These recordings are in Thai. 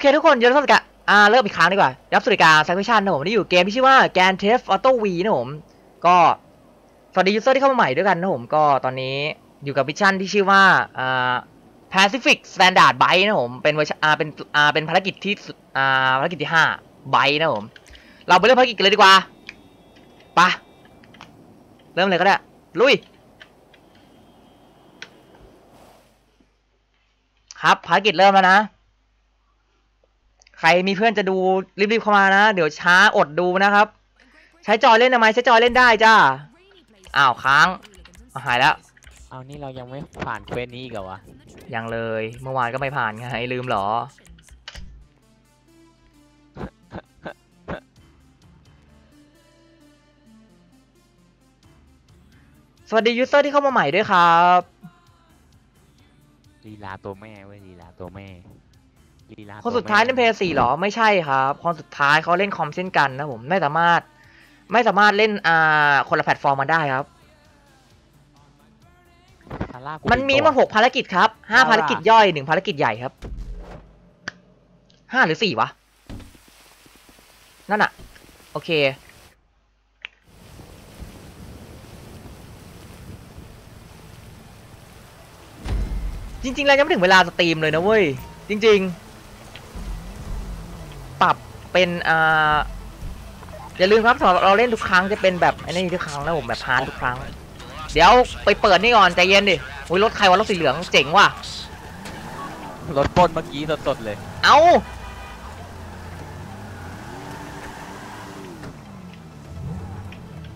เคทุกคนเดี๋ยวเราจะอ่าเริ่มอีกครั้งดีกว่ารับสวัสดิการไซคิชันนะผมนี่อยู่เกมที่ชื่อว่า Grand Theft Auto V นะผมก็สวัสดี user ที่เข้ามาใหม่ด้วยกันนะผมก็ตอนนี้อยู่กับ mission ที่ชื่อว่าอ่า Pacific Standard b y นะผมเป็นเวอร์ชันอ่าเป็นอ่าเป็นภารกิจที่อ่าภารกิจที่ห้าไบนะผมเราไปเริ่มภารกิจกันเลยดีกว่าปะเริ่มเลยก็ได้ลุยครับภารกิจเริ่มแล้วนะ ใครมีเพื่อนจะดูรีบๆเข้ามานะ เดี๋ยวช้าอดดูนะครับ ใช้จอยเล่นทำไมใช้จอยเล่นได้จ้าอ้าวค้างอ้าวหายแล้วเอานี่เรายังไม่ผ่านเควสนี้อีกเหรอวะยังเลยเมื่อวานก็ไม่ผ่านไงลืมเหรอ สวัสดี user ที่เข้ามาใหม่ด้วยครับลีลาตัวแม่เว้ยลีลาตัวแม่ ลีลาคนสุดท้ายเล่น Play สี่หรอไม่ใช่ครับคนสุดท้ายเขาเล่นคอมเช่นกันนะผมไม่สามารถ ไม่สามารถเล่นอ่าคนละแพลตฟอร์มมาได้ครับซาร่ากูมันมีติดมาตัวหกภารกิจครับห้าเอาล่ะภารกิจย่อยหนึ่งภารกิจใหญ่ครับห้าหรือสี่วะ นั่นอะโอเคจริงๆ แล้วยังไม่ถึงเวลา stream เลยนะเว้ย จริงๆปรับ เป็นอ่าอย่าลืมครับสำหรับเราเล่นทุกครั้งจะเป็นแบบไอ้นี่ทุกครั้งนะผมแบบ hard ทุกครั้ง เดี๋ยวไปเปิดนี่ก่อนใจเย็นดิโอ้ยรถใครวะรถสีเหลืองเจ๋งว่ะรถปล้นเมื่อกี้สดๆเลย เอา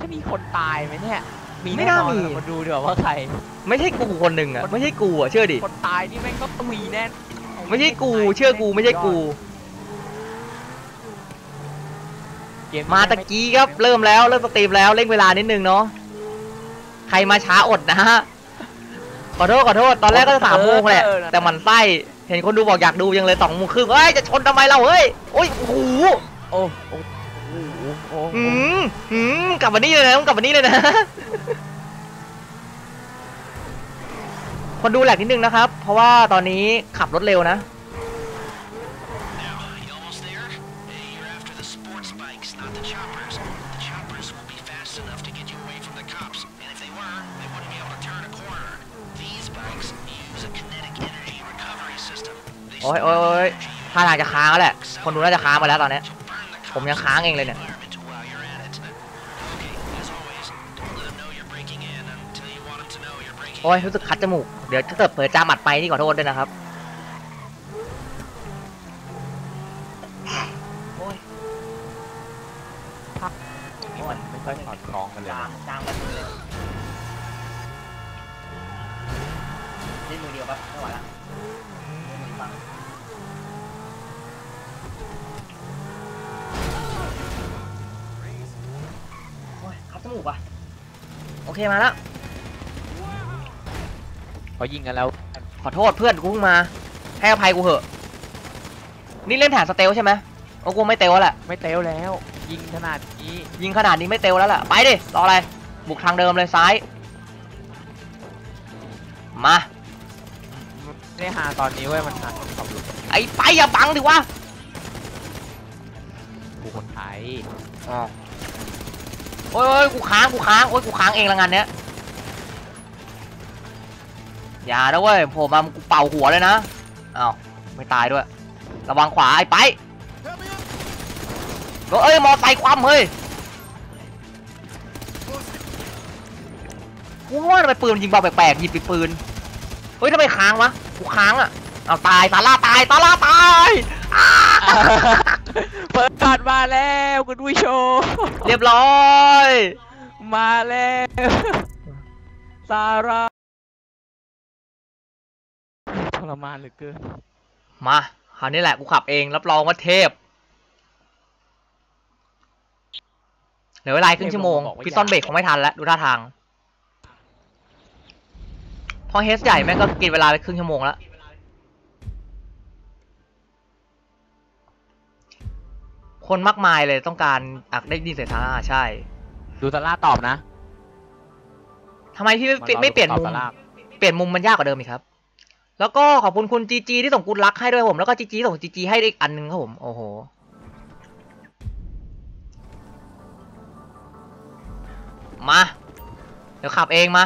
จะมีคนตายไหมเนี่ย มีไม่แน่น่านอนมีเรามาดูดีกว่าว่าใคร ไม่ใช่กูคนหนึ่งอะไม่ใช่กูอะเชื่อดิคนตายนี่แม่งก็ต้องมีแน่ไม่ใช่กู เชื่อกูไม่ใช่กู เกมมาตะกี้ครับเริ่มแล้วเริ่มสตรีมแล้วเร่งเวลานิดนึงเนาะใครมาช้าอดนะฮะขอโทษขอโทษตอนแรกก็จะสามโมงแหละแต่มันไส้เห็นคนดูบอกอยากดูยังเลยสองโมงครึ่งเฮ้ยจะชนทำไมเราเฮ้ยโอ้ยโอ้โหโอ้โอ้โอ้โหโอ้โหหืมหืมกลับมานี่เลยนะต้องกลับมานี่เลยนะคนดูแหลกนิดนึงนะครับ เพราะว่าตอนนี้ขับรถเร็วนะ โอ้ยโอ้ยท่าทางจะค้างแล้วแหละ คนดูน่าจะค้างไปแล้วตอนนี้ ผมยังค้างเองเลยเนี่ย โอ้ยรู้สึกคัดจมูก เดี๋ยวถ้าเกิดเผลอจามัดไปนี่ขอโทษด้วยนะครับ อเคมาแล้วเขายิงกันแล้ว ขอโทษเพื่อนกูเพิ่งมา ให้อภัยกูเหอะ นี่เล่นแผนสเตลใช่ไหมโอ้กูไม่เตลแล้วแหละไม่เตลแล้ว ยิงขนาดนี้ยิงขนาดนี้ไม่เตลแล้วล่ะ ไปดิ รออะไร บุกทางเดิมเลยซ้าย มา ไม่ได้หาตอนนี้เว้ยมันหาคนขับรถไอ้ไปอย่าบังดิวะกูคนไทยอ๋อ โอ้ยโอ้ยกูค้างกูค้างโอ้ยกูค้างเองละงานเนี้ยอย่านะเว้ยโผมมากูเป่าหัวเลยนะอ้าวไม่ตายด้วย ระวังขวาไอ้ไปเอ้ยมอไซค์คว่ำเฮ้ยกูว่าทำไมปืนมันยิงเบาแปลกๆหยิบไปปืนเฮ้ยทำไมค้างวะกูค้างอะเอาตายตาล่าตายตาล่าตายอ เปิดการมาแล้วคุณผู้ชมเรียบร้อย มาแล้วซาร่าทรมานเหลือเกินมาคราวนี้แหละกูขับเองรับรองว่าเทพเหลือเวลาอีกครึ่งชั่วโมงเทพบอกว่าพิซซอนอยากเบรกคงไม่ทันแล้วดูท่าทาง พอเฮสใหญ่แม่งก็กินเวลาไปครึ่งชั่วโมงแล้ว คนมากมายเลยต้องการอักได้ยินเสียงทาร่าใช่ ดูซาร่าตอบนะทำไมพี่ไม่เปลี่ยนไม่เปลี่ยนมุมตอบซาร่าเปลี่ยนมุมมันยากกว่าเดิมอีกครับ แล้วก็ขอบคุณคุณจีจีที่ส่งกุญลักให้ด้วยผม แล้วก็จีจีส่งจีจีให้อีกอันหนึงครับผม โอ้โห มา เดี๋ยวขับเองมา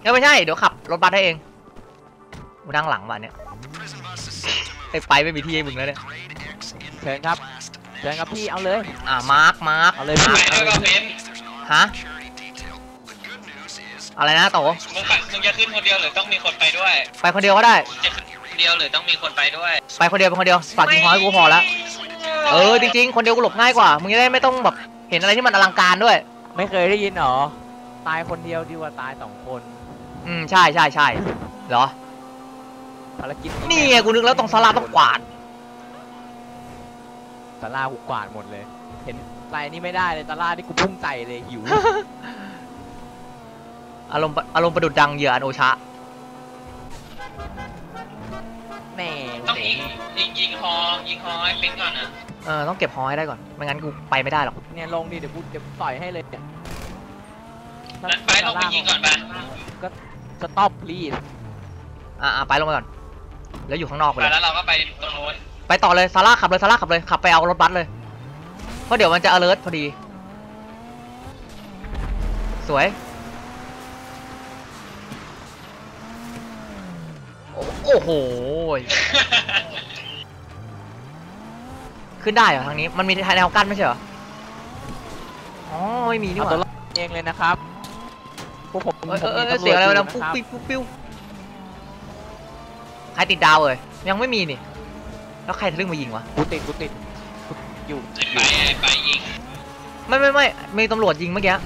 เอ้ยไม่ใช่ เดี๋ยวขับรถบัสให้เองกูนั่งหลังว่ะเนี่ย Prison bus is set to move. ไอ้ไปไม่มีที่ให้มึงแล้วเนี่ย Grade X in เชิญครับ last เชิญครับพี่เอาเลยอ่ามาร์คมาร์คเอาเลยพี่ไปด้วยกับเบน There's an ฮะ armed security detail. The good news is อะไรนะโตมึงขับมึงจะขึ้นคนเดียวหรือต้องมีคนไปด้วย ไปคนเดียวก็ได้จะขึ้นคนเดียวหรือต้องมีคนไปด้วย ไปคนเดียวไปคนเดียวฝากยิงพอยกูพอแล้วเออจริงๆคนเดียวกูหลบง่ายกว่ามึงจะได้ไม่ต้องแบบเห็นอะไรที่มันอลังการด้วย ไม่เคยได้ยินหรอตายคนเดียวดีกว่าตายสองคน อืมใช่ใช่ใช่เหรอภารกิจนี่ไงกูนึกแล้วตรงสลาต้องกวาด ตาล่ากูกวาดหมดเลย เห็นไรนี่ไม่ได้เลยตาล่าที่กูพุ่งใส่เลยหิว อารมณ์อารมณ์ประดุดดังเหยื่ออันโอชะแหม่ต้องยิงยิงยิงฮอยิงฮอให้เป็นก่อนนะเออต้องเก็บฮอให้ได้ก่อนไม่งั้นกูไปไม่ได้หรอกเนี่ยลงดิเดี๋ยวกูเดี๋ยวกูต่อยให้เลยเนี่ยนั้นไปต้องไปยิงก่อนไปก็สต็อปพลีสอ่าอ่าไปลงไปก่อน แล้วอยู่ข้างนอกไปไปเลยแล้วเราก็ไปตรงโน้น ไปต่อเลยซาร่าขับเลยซาร่าขับเลยขับไปเอารถบัสเลยเพราะเดี๋ยวมันจะ alert พอดี สวย โอ้โอ้โหขึ้นได้เหรอทางนี้มันมีแนวกั้นไม่ใช่เหรอ อ๋อไม่มีนี่หเอาตัวว่ารอดเองเลยนะครับพวกผมเออเออผมเอมีอเสียงอะไรตำวจนะยู่ปุ๊บนะครับปิ๊บปุ๊บปิ๊วใครติดดาวเลยยังไม่มีนี่ แล้วใครทะลึ่งมายิงวะ กูติดกูติดกูอยู่ไปไปยิงไม่ไม่ไม่มีตำรวจยิงเมื่อกี้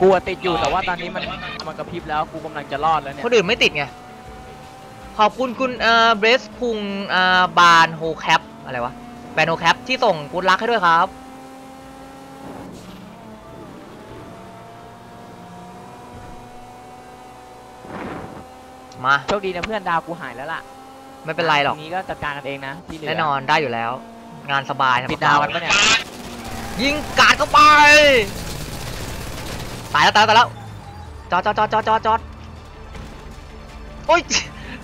กูอะติดอยู่แต่ว่าตอนนี้มันมันกระพริบแล้วกูกำลังจะรอดแล้วเนี่ยคนอื่นไม่ติดไง ขอบคุณคุณเอ่อเบสคุงอ่าบานโฮแคปอะไรวะแบนโฮแคปที่ส่ง good luck ให้ด้วยครับ มาโชคดีนะเพื่อนดาวกูหายแล้วล่ะ ไม่เป็นไรหรอกทีนี้ก็จัดการกันเองนะที่เหลือแน่นอนได้อยู่แล้ว งานสบายทำปิดกับดาวข้กันปะเนี่ยยิงกาดเข้าไปตายแล้วตายแล้วตายแล้วจอดจอดจอดจอดจอดจอดโอ๊ย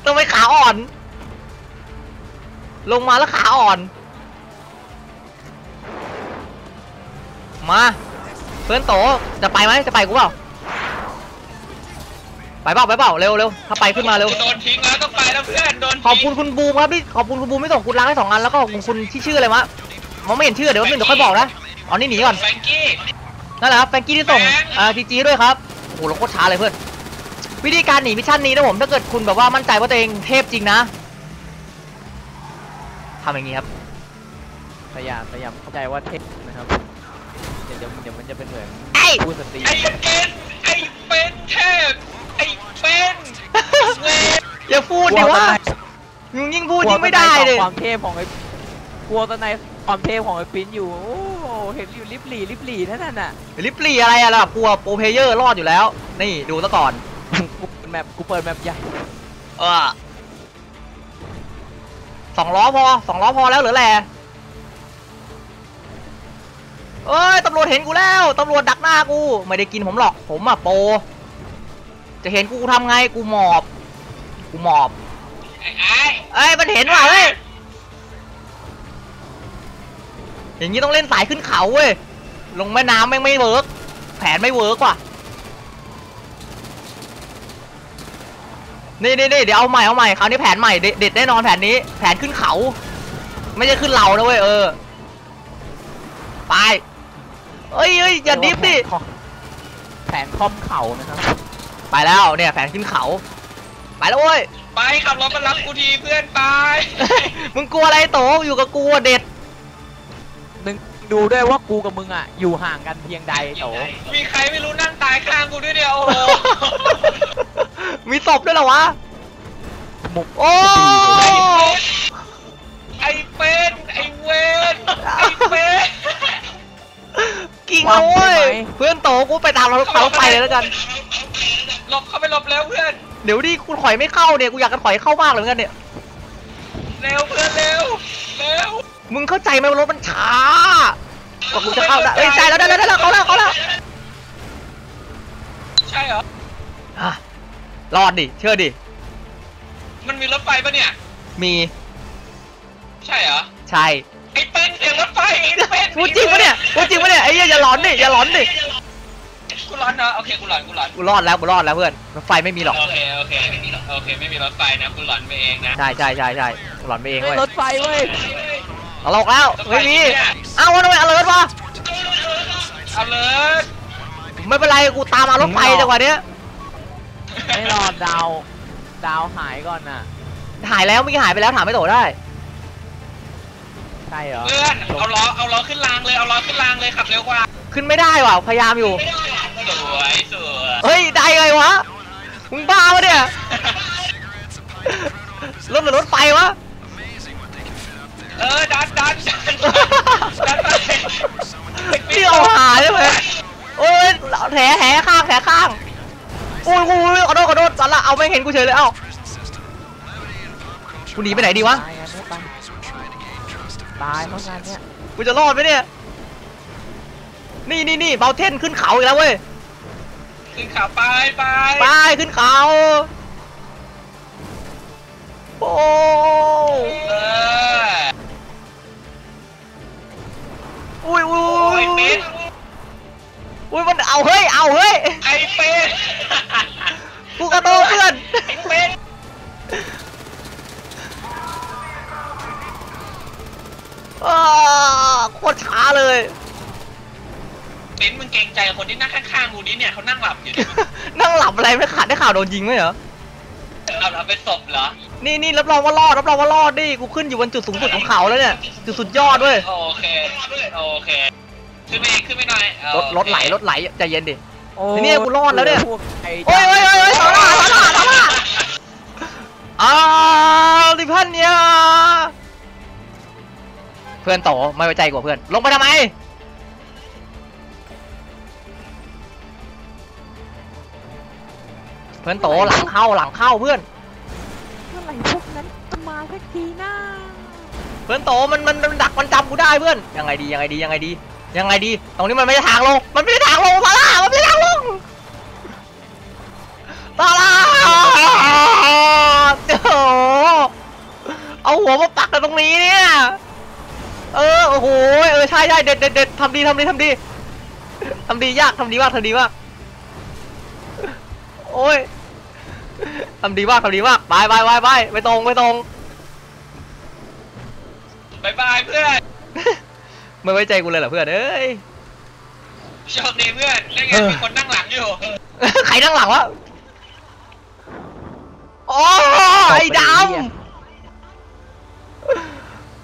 ทำไมขาอ่อน ลงมาแล้วขาอ่อน มา เพื่อนโตจะไปไหมจะไปกูเปล่า ไปเปล่าไปเปล่าเร็วเร็วถ้าไปขึ้นมาเร็วโดนทิ้งแล้วต้องไปแล้วเพื่อนโดนขอบคุณคุณบูมครับที่ขอบคุณคุณบูมที่ส่งคุณล้างให้สองอันแล้วก็ขอบคุณคุณที่ชื่ออะไรวะมองไม่เห็นชื่อเดี๋ยวแป๊บนึงเดี๋ยวค่อยบอกนะอ๋อนี่หนีก่อนแฟรงกี้นั่นแหละครับแฟรงกี้ที่ส่งแฟรงค์อ่าจีจีด้วยครับโอ้โหเราโคตรช้าเลยเพื่อนวิธีการหนีมิชชั่นนี้นะผมถ้าเกิดคุณแบบว่ามั่นใจว่าตัวเองเทพจริงนะทำอย่างนี้ครับพยายามพยายามเข้าใจว่าเทคนะครับเดี๋ยวเดี๋ยวเดี๋ยวมันจะเป็นเหมือนไอ้ผู้สตรีไอ้เป็นไอ้เป็นเทพไอ้เป็นเวท อย่าพูดดิว่ามึงยิ่งพูดยิ่งไม่ได้เลยความเทพของไอ้กลัวตอนในความเทพของไอ้ปิ้นอยู่โอ้เห็นอยู่ลิบหลีลิบหลีนั่นน่ะลิปลีอะไรอะล่ะกลัว pro player รอดอยู่แล้ว นี่ดูซะก่อนกูเปิด map กูเปิด map ใหญ่เออสองล้อพอสองล้อพอแล้วเหรือแหละเอ้ยตำรวจเห็นกูแล้วตำรวจดักหน้ากู ไม่ได้กินผมหรอกผมอะ proจะเห็นกูทำไงกูหมอบ กูหมอบไอ้ไอ้เอ้ยมันเห็นว่ะเฮ้ยอย่างนี้ต้องเล่นสายขึ้นเขาเว้ยลงแม่น้ำแม่งไม่ work แผนไม่ work ว่ะนี่นี่นี่เดี๋ยวเอาใหม่เอาใหม่คราวนี้แผนใหม่เด็ดเด็ดแน่นอนแผนนี้ แผนขึ้นเขา ไม่ใช่ขึ้นเรานะเว้ยเออไปเอ้ยเอ้ยอย่าดิฟดิแผนคอมเข่านะครับไปแล้วเนี่ยแผนขึ้นเขา ไปแล้วเว้ย ไปขับรถมารับกูทีเพื่อนไป มึงกลัวอะไรโตอยู่กับกูอะเด็ดนึงดูด้วยว่ากูกับมึงอะ อยู่ห่างกันเพียงใดโตมีใครไม่รู้นั่งตายข้างกูด้วยเนี่ยโอ้โหมีศพด้วยเหรอวะมุกโอ้ไอ้เป็นไอ้เวนไอ้เป็นกิ่งเอาเว้ยเพื่อนโตกูไปตามเราเขาไปเลยแล้วกันหลบเข้าไปหลบแล้วเพื่อน เดี๋ยวดิกูถอยไม่เข้าเนี่ยกูอยากจะถอยเข้ามากเลยเหมือนกันเนี่ย เร็วเพื่อนเร็วเร็วมึงเข้าใจไหมว่ารถมันช้ากว่ากูจะเข้าได้เอ้ยใช่แล้วได้แล้วได้แล้วเขาแล้วเขาแล้วใช่เหรออะรอดดิเชื่อดิ มันมีรถไฟปะเนี่ย มีใช่เหรอใช่ไอ้เป็นเสียงรถไฟไอ้เป็นพูดจริงปะเนี่ยพูดจริงปะเนี่ยไอ้เหี้ยอย่าหลอนดิอย่าหลอนดิ กูร้อนเนาะโอเคกูร้อนกูร้อนกูรอดแล้วกูรอดแล้วเพื่อนรถไฟไม่มีหรอก โอเคโอเคไม่มีโอเคไม่มีรถไฟนะกูร้อนไปเองนะใช่ใช่ใช่ใช่กูหลอนไปเองเฮ้ยเว้ยรถไฟเว้ยตลกแล้วไม่มีเอ้าทำไมอะไรวะเอาเลยไม่เป็นไรกูตามมารถไฟจังหวะเนี้ยไม่รอดดาวดาวหายก่อนน่ะหายแล้วเมื่อกี้หายไปแล้วถามไม่โตได้ใช่เหรอเพื่อนเอาล้อเอาล้อขึ้นรางเลยเอาล้อขึ้นรางเลยขับเร็วกว่าขึ้นไม่ได้ว่ะพยายามอยู่ สวยสวยเฮ้ย ได้ไงวะ มึงบ้าวะเนี่ย รถหรือรถไฟวะ เออ ดันดันดันดันไปนี่เอาหาใช่ไหมโอ้ยแผลแผลข้างแผลข้างโอ้ยโอ้ยขอโทษขอโทษสันละเอาไม่เห็นกูเฉยเลยเอ้ากูหนีไปไหนดีวะ ตายกันไม่ไปตายเพราะงานเนี้ยกูจะรอดไหมเนี่ย นี่นี่นี่เบาเทนขึ้นเขาอีกแล้วเว้ย ขึ้นขาไปไปไปขึ้นเขา โอ้เอออุ้ยอุ้โอ้ยยเป็นอุ้ยมันเอาเฮ้ยเอาเฮ้ยไอ้เป็นกูกระโดดเพื่อน ไอ้เป็นอ้าโคตรช้าเลย เป็นมึงเกรงใจคนที่นั่งข้างๆกูนี่เนี่ยเขานั่งหลับอยู่เนี่ยนั่งหลับอะไรไม่ขาดได้ข่าวโดนยิงไหมเหรอเอาเราเป็นศพเหรอนี่นี่รับรองว่ารอดรับรองว่ารอดดิกูขึ้นอยู่บนจุดสูงสุดของเขาแล้วเนี่ยจุดสุดยอดเว้ยโอเคโอเคขึ้นไปอีกขึ้นไปหน่อยรถรถไหลรถไหลใจเย็นดิโอ้เนี่ยกูรอดแล้วเนี่ยพกไอ้โอ้ยโอ้ยโอ้ยโอ้ยสาราสาราสาราอ้าวดิพันเนี่ยเพื่อนโตไม่ไว้ใจกว่าเพื่อนลงไปทำไม พื่อนโตหลังเข้าหลังเข้าเพื่อนเมื่อไหร่พวกนั้นจะมาสักทีนะเพื่อนโตมันมันมันดักมันจับกูได้เพื่อนยังไงดียังไงดียังไงดี ยังไงดี ตรงนี้มันไม่ใช่ทางลงมันไม่ใช่ทางลงซาร่ามันไม่ใช่ทางลงซาร่าโอ้โหเอาหัวมาปักกันตรงนี้เนี่ยเออโอ้โหเออใช่ใช่เด็ดเด็ดเด็ดทำดีทำดีทำดีทำดียากทำดีมากทำดีมากโอ้ย ทำดีมากทำดีมากไปไปไปไปไปตรงไปตรงบายบายเพื่อนไม่ไว้ใจกูเลยเหรอเพื่อนเอ้ยโชคดีเพื่อนได้ไงเออมีคนนั่งหลังอยู่ใครนั่งหลังวะโอ้ไอ้ดำ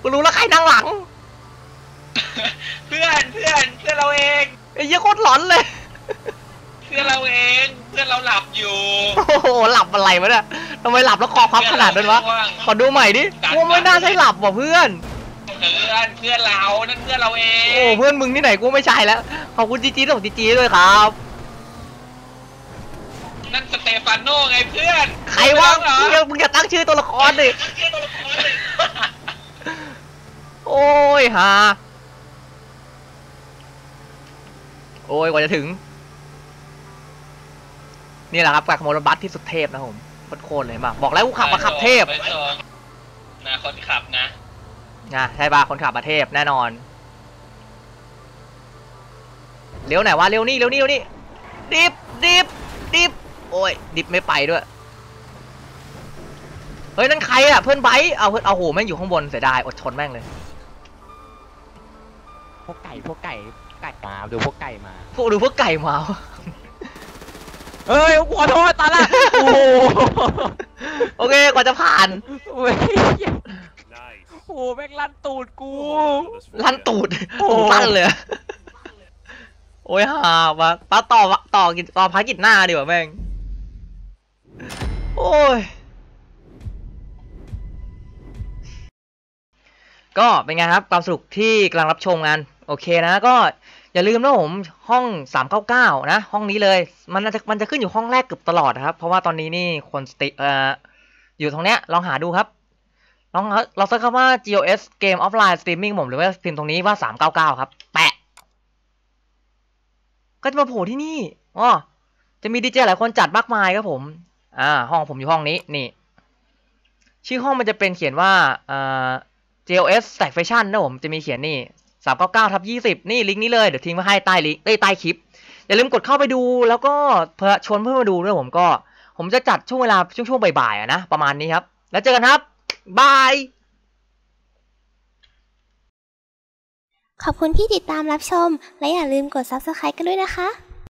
กูรู้แล้วใครนั่งหลัง เพื่อนเพื่อนเพื่อนเราเองไอ้เหี้ยโคตรหลอนเลย เพื่อนเราเอง เพื่อนเราหลับอยู่ โอ้โหหลับอะไรวะเนี่ยทำไมหลับแล้วคอพับขนาดนั้นวะ ขอดูใหม่ดิกูว่าไม่น่าใช่หลับว่ะเพื่อน เพื่อนเพื่อนเรา นั่นเพื่อนเราเอง โอ้เพื่อนมึงที่ไหนกูไม่ใช่แล้ว ขอบคุณจีจีส่งจีจีด้วยครับ นั่นสเตฟานโน่ไงเพื่อน ใครวะเหรอมึงอย่ามึงอย่าตั้งชื่อตัวละครดิ โอ้ยฮาโอ้ยกว่าจะถึง นี่แหละครับการขโมยรถบัสที่สุดเทพนะครับผมโคตรๆเลยมาบอกแล้วกูขับมาขับเทพไปส่งนะคนขับนะนะใช่ป่ะคนขับมาเทพแน่นอนเลี้ยวไหนวะเลี้ยวนี่เลี้ยวนี่เลี้ยวนี่ดิบดิบดิบโอ้ยดิบไม่ไปด้วยเฮ้ยนั่นใครอะเพื่อนไบร์ทเอาเพื่อนเอาโหแม่งอยู่ข้างบนเสียดายอดทนแม่งเลยพวกไก่พวกไก่ไก่มาดูพวกไก่มาพวกดูพวกไก่มาวะ เฮ้ยขอโทษตาละโอ้โหโอเคกว่าจะผ่านเว้ยโอ้โหแม่งลั่นตูดกู ลั่นตูดโอ้ผมสั้นเลยอะโอ้ยห่ามาป้าต่อต่อกินต่อภารกิจหน้าดีกว่าแม่ง โอ้ย ก็เป็นไงครับความสนุกที่กำลังรับชมกัน โอเคนะก็ อย่าลืมนะผมห้อง 399 นะ ห้องนี้เลย มันจะมันจะขึ้นอยู่ห้องแรกเกือบตลอดนะครับ เพราะว่าตอนนี้นี่คนสติเอ่ออยู่ตรงเนี้ยลองหาดูครับ ลองลองเซิร์ชคำว่า GOS Game Offline Streaming ผมหรือว่าพิมพ์ตรงนี้ว่า 399 ครับ แปะ ก็จะมาโผล่ที่นี่อ๋อจะมีดีเจหลายคนจัดมากมายครับผม อ่า ห้องผมอยู่ห้องนี้นี่ ชื่อห้องมันจะเป็นเขียนว่าเอ่อ JLS Stack Fashion นะผมจะมีเขียนนี่ 399ทับ20 นี่ลิงก์นี้เลย เดี๋ยวทิ้งไว้ให้ใต้ลิงก์ใต้คลิป อย่าลืมกดเข้าไปดูแล้วก็เพื่อชวนเพื่อนมาดูด้วยผมก็ ผมจะจัดช่วงเวลาช่วงช่วงบ่ายๆนะ ประมาณนี้ครับ แล้วเจอกันครับบายขอบคุณที่ติดตามรับชม และอย่าลืมกด subscribe กันด้วยนะคะ